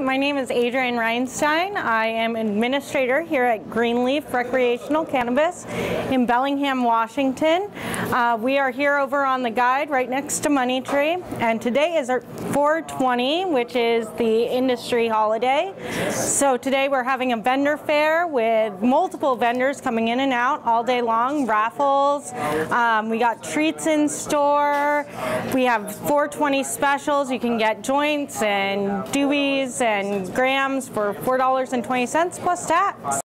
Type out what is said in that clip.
my name is Adrienne Reinstein. I am administrator here at Green Leaf Recreational Cannabis in Bellingham, Washington. Uh, we are here over on the guide right next to Money Tree, and today is our 420, which is the industry holiday. So today we're having a vendor fair with multiple vendors coming in and out all day long, raffles. Um, we got treats in store. We have 420 specials. You can get joints and doobies and grams for $4.20 plus tax.